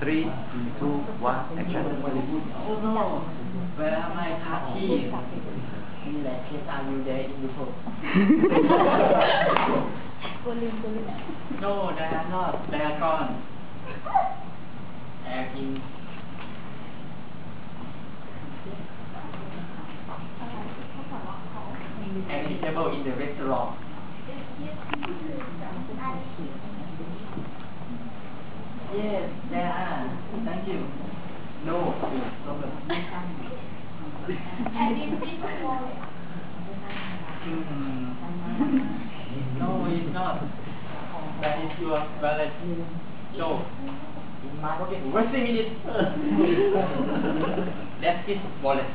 Three, two, one, action. Oh no, where are my car keys? In that case, are you there in the boat? กลัวลืมกลัวลืม No, they are not. They are gone. Air in เขาบอกว่าเขา air table in the restaurant. Yes, there are. Thank you. No, no problem. Hmm. No, it's not. That is your wallet. Show. In my pocket. Wait a minute. That's his wallet.